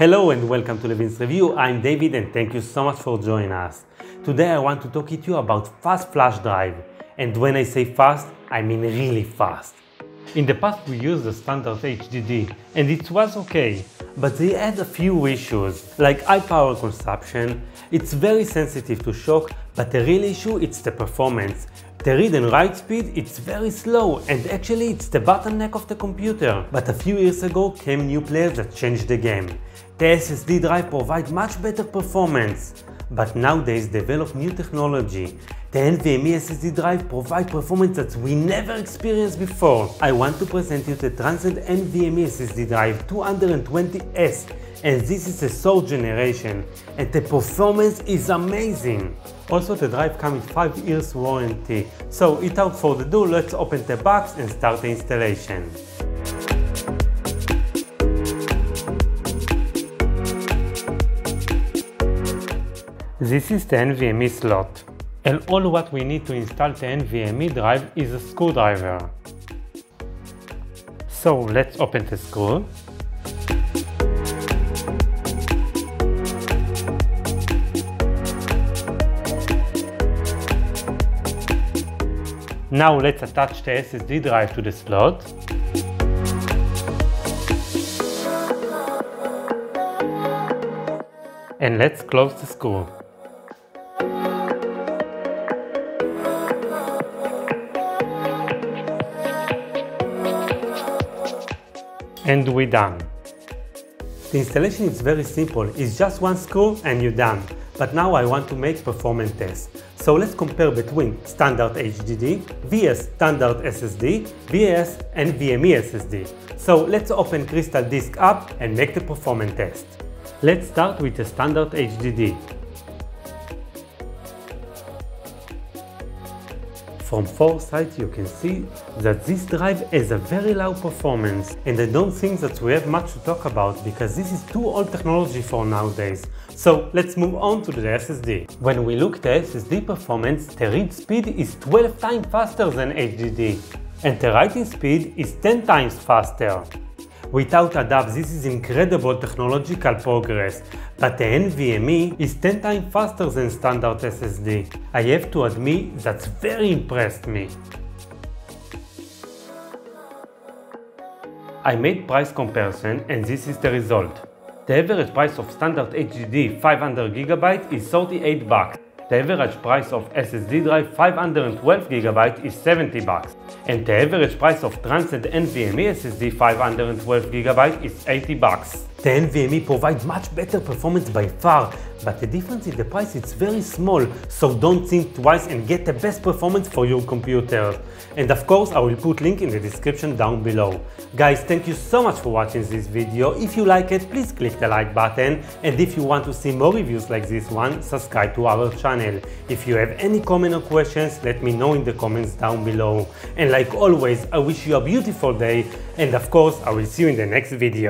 Hello and welcome to Levin's Review. I'm David and thank you so much for joining us. Today I want to talk to you about fast flash drive. And when I say fast, I mean really fast. In the past we used the standard HDD and it was okay, but they had a few issues, like high power consumption, it's very sensitive to shock, but the real issue is the performance. The read and write speed it's very slow and actually it's the bottleneck of the computer. But a few years ago came new players that changed the game. The SSD drive provides much better performance. But nowadays develop new technology. The NVMe SSD drive provide performance that we never experienced before. I want to present you the Transcend NVMe SSD drive 220S and this is the third generation and the performance is amazing. Also the drive comes with 5 years warranty. So without further ado, let's open the box and start the installation. This is the NVMe slot. And all what we need to install the NVMe drive is a screwdriver. So let's open the screw. Now let's attach the SSD drive to the slot. And let's close the screw. And we're done. The installation is very simple, it's just one screw and you're done. But now I want to make performance tests. So let's compare between standard HDD, VS standard SSD, VS NVMe SSD. So let's open Crystal Disk app and make the performance test. Let's start with the standard HDD. From foresight you can see that this drive has a very low performance and I don't think that we have much to talk about because this is too old technology for nowadays. So let's move on to the SSD. When we look at SSD performance, the read speed is 12 times faster than HDD and the writing speed is 10 times faster. Without a doubt, this is incredible technological progress, but the NVMe is 10 times faster than standard SSD. I have to admit that's very impressed me. I made price comparison and this is the result. The average price of standard HDD 500GB is 38 bucks. The average price of SSD drive 512GB is 70 bucks. And the average price of Transcend NVMe SSD 512GB is 80 bucks. The NVMe provides much better performance by far, but the difference in the price is very small, so don't think twice and get the best performance for your computer. And of course I will put link in the description down below. Guys, thank you so much for watching this video. If you like it, please click the like button. And if you want to see more reviews like this one, subscribe to our channel. If you have any comment or questions, let me know in the comments down below. And like always, I wish you a beautiful day. And of course, I will see you in the next video.